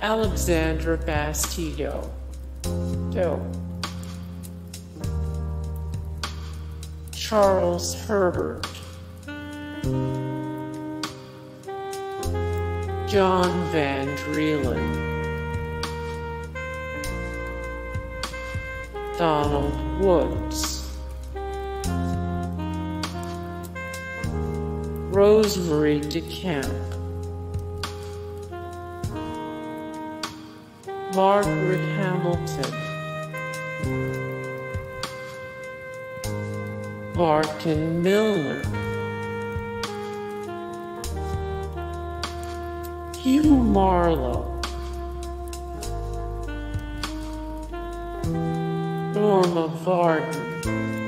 Alexandra Bastedo. Do. Charles Herbert. John Van Dreelen. Donald Woods. Rosemary DeCamp. Margaret Hamilton. Martin Milner. Hugh Marlowe. Norma Varden.